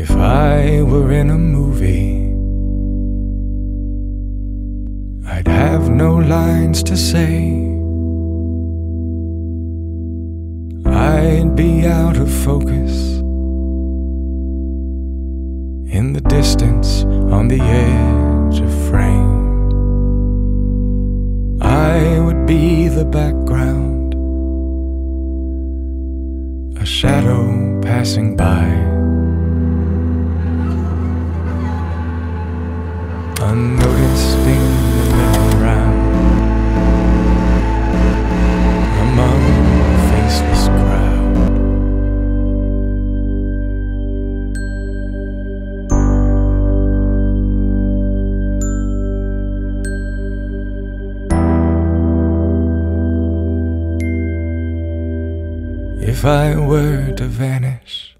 If I were in a movie, I'd have no lines to say. I'd be out of focus in the distance on the edge of frame. I would be the background, a shadow passing by. Unnoticed in the middle round among the faceless crowd. If I were to vanish